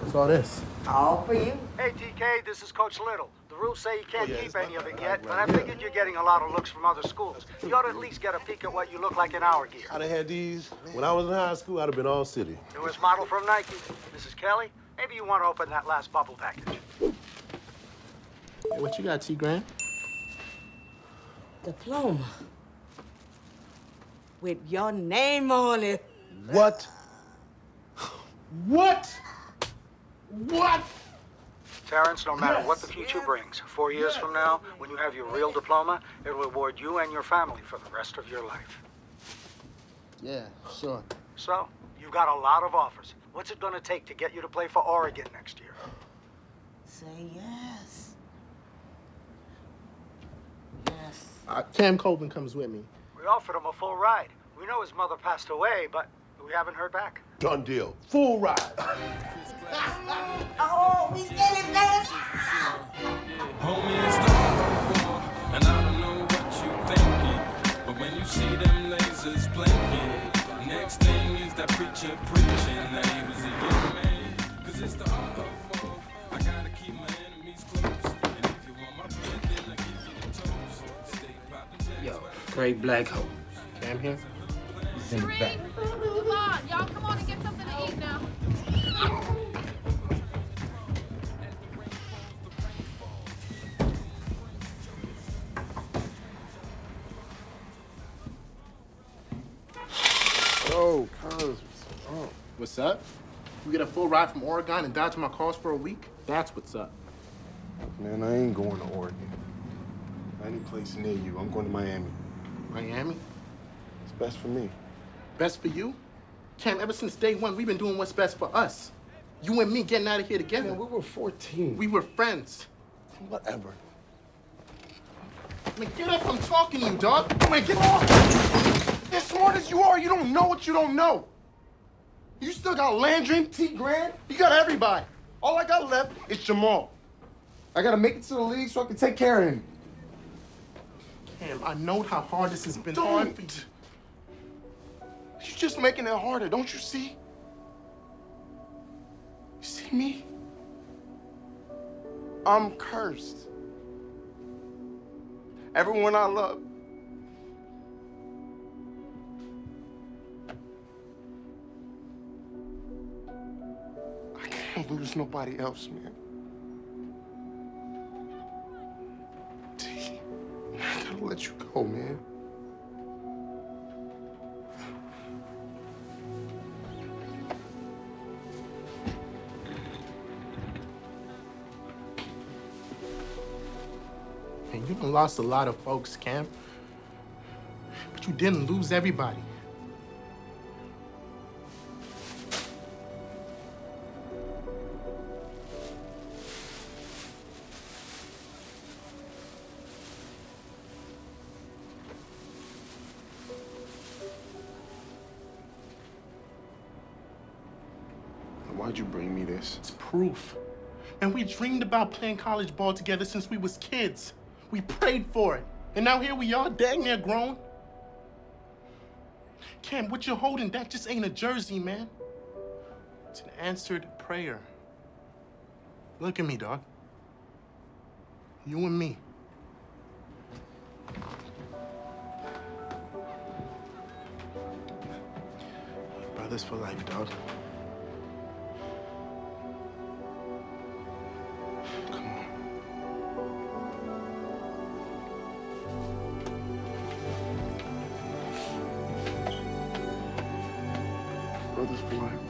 What's all this? All for you. Hey, TK, this is Coach Little. The rules say you can't Oh, yeah, keep any of it right, yet, but I figured yeah. you're getting a lot of looks from other schools. You ought to at least get a peek at what you look like in our gear. I'd have had these when I was in high school. I'd have been all city. Newest model from Nike. Mrs. Kelly, maybe you want to open that last bubble package. Hey, what you got, T Grant? Diploma. With your name on it. What? What? What? Terrence, no matter what the future brings, four years from now, when you have your real diploma, it'll reward you and your family for the rest of your life. Yeah, sure. So, you've got a lot of offers. What's it going to take to get you to play for Oregon next year? Say yes. Yes. Uh, Cam Colvin comes with me. We offered him a full ride. We know his mother passed away, but we haven't heard back. Done deal. Full ride. Oh, we getting this. Homie, Yo, great black hole. Cam here? He's in the back. Move on. Y'all come on and get something to eat now. Oh, cuz. Oh. What's up? We get a full ride from Oregon and dodge my calls for a week? That's what's up. Man, I ain't going to Oregon. Any place near you. I'm going to Miami. Miami? It's best for me. Best for you? Cam, ever since day one, we've been doing what's best for us. You and me getting out of here together. Man, we were 14. We were friends. Whatever. Man, get up, I'm talking to you, dog. Man, get off! As smart as you are, you don't know what you don't know. You still got Landry, T. Grant. You got everybody. All I got left is Jamal. I gotta make it to the league so I can take care of him. I know how hard this has been hard for you. Don't. You're just making it harder, don't you see? You see me? I'm cursed. Everyone I love. I can't lose nobody else, man. Let you go, man. And you done lost a lot of folks, Cam. But you didn't lose everybody. Why'd you bring me this? It's proof. And we dreamed about playing college ball together since we was kids. We prayed for it. And now here we are, dang near grown. Cam, what you're holding, that just ain't a jersey, man. It's an answered prayer. Look at me, dog. You and me. Brothers for life, dog. For life.